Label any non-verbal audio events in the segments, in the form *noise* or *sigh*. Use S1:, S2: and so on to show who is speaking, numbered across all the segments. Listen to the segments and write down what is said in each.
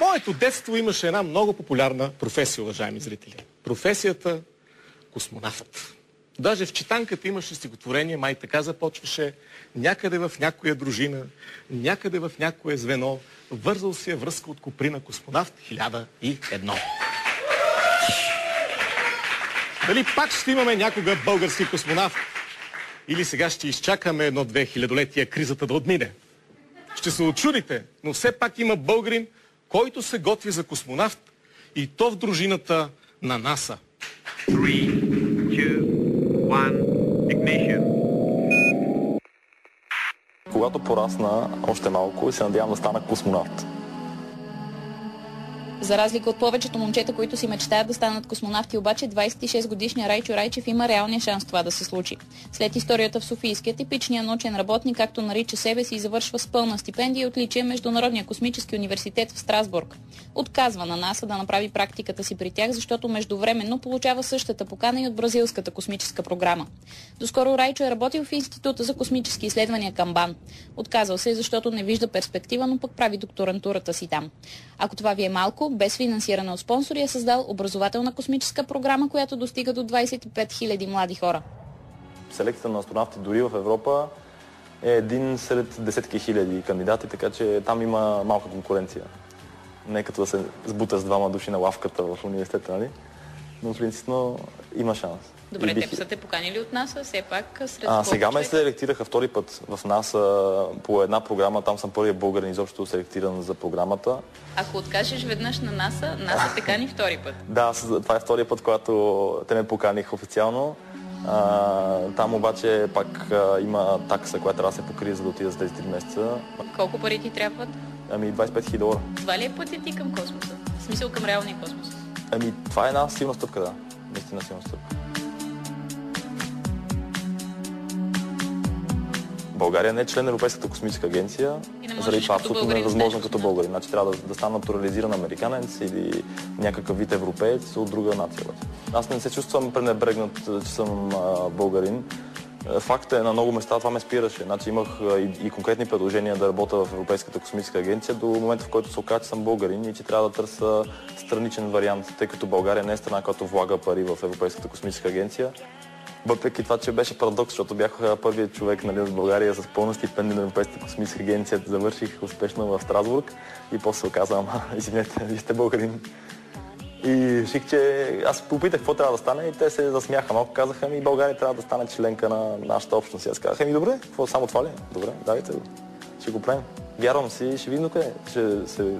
S1: моето детство имаше една много популярна професия, уважаеми зрители. Професията космонавт. Даже в читанката имаше стихотворение, май така започваше, някъде в някоя дружина, някъде в някое звено, вързал се е връзка от Коприна космонавт 1001. Дали пак ще имаме някога български космонавт? Или сега ще изчакаме едно-две хилядолетия кризата да отмине? Ще се очудите, но все пак има българин, който се готви за космонавт и то в дружината на НАСА. 3, 2, 1, ignition.
S2: Когато порасна още малко и се надявам да стана космонавт.
S3: За разлика от повечето момчета, които си мечтаят да станат космонавти, обаче 26 годишния Райчо Райчев има реалния шанс това да се случи. След историята в Софийския, типичният научен работник, както нарича себе си, завършва с пълна стипендия и отличие Международния космически университет в Страсбург. Отказва на НАСА да направи практиката си при тях, защото междувременно получава същата покана и от бразилската космическа програма. Доскоро Райчо е работил в Института за космически изследвания Камбан. Отказал се, защото не вижда перспектива, но пък прави докторантурата си там. Ако това ви е малко, без финансиране от спонсори, е създал образователна космическа програма, която достига до 25 000 млади хора.
S2: Селекцията на астронавти дори в Европа е един сред десетки хиляди кандидати, така че там има малка конкуренция. Не като да се сбута с двама души на лавката в университета, нали? Но принципно има шанс.
S3: Добре, бих... те са те поканили от НАСА, все пак сред
S2: А, сега ме селектираха втори път в НАСА по една програма. Там съм първият българин изобщо селектиран за програмата.
S3: Ако откажеш веднъж на НАСА, НАСА те кани втори път. *laughs*
S2: Да, това е втория път, когато те ме поканих официално. А, там обаче пак а, има такса, която трябва да се покрие, за да отида за тези 3 месеца.
S3: Колко пари ти трябват?
S2: Ами 25 000 долара.
S3: Това ли е пътя ти към космоса? В смисъл към реалния космос?
S2: Ами това е една силна стъпка, да. Наистина силна стъпка. България не е член на Европейската космическа агенция, заради това абсолютно невъзможно като българи. Значи трябва да, да стана натурализиран американец или някакъв вид европеец от друга нация. Аз не се чувствам пренебрегнат, че съм а, българин. Факт е, на много места това ме спираше. Значи имах и, и конкретни предложения да работя в Европейската космическа агенция до момента, в който се оказа, че съм българин и че трябва да търся страничен вариант, тъй като България не е страна, която влага пари в Европейската космическа агенция. Въпреки това, че беше парадокс, защото бях първият човек нали, от България с пълна стипендия на Европейската космическа агенция. Завърших успешно в Страсбург и после се оказа, ама, *laughs* извинете, вие сте българин. И реших, че аз попитах какво трябва да стане и те се засмяха малко. Казаха ми, България трябва да стане членка на нашата общност. И аз казах, ми добре, какво само това ли? Добре, давайте го. Ще го правим. Вярвам си, ще видим къде. Ще се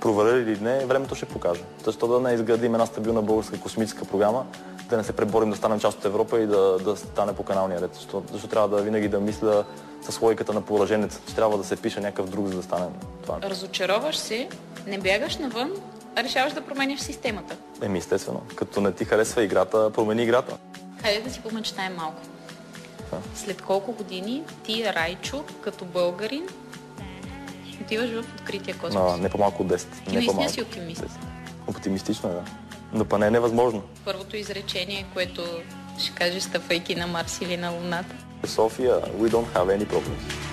S2: проваля или не, времето ще покаже. Защо да не изградим една стабилна българска космическа програма, да не се преборим да станем част от Европа и да, да стане по каналния ред. Защо, защо трябва да винаги да мисля с логиката на пораженец, че трябва да се пише някакъв друг, за да стане това.
S3: Разочароваш се, не бягаш навън, а решаваш да промениш системата.
S2: Еми, естествено. Като не ти харесва играта, промени играта.
S3: Хайде да си помечтаем малко. А? След колко години ти, Райчо, като българин, отиваш в открития космос?
S2: А, не по-малко от 10.
S3: Ти наистина си оптимист.
S2: Оптимистично е, да. Но па не е невъзможно.
S3: Първото изречение, което ще кажеш стъпвайки на Марс или на Луната.
S2: София, we don't have any problems.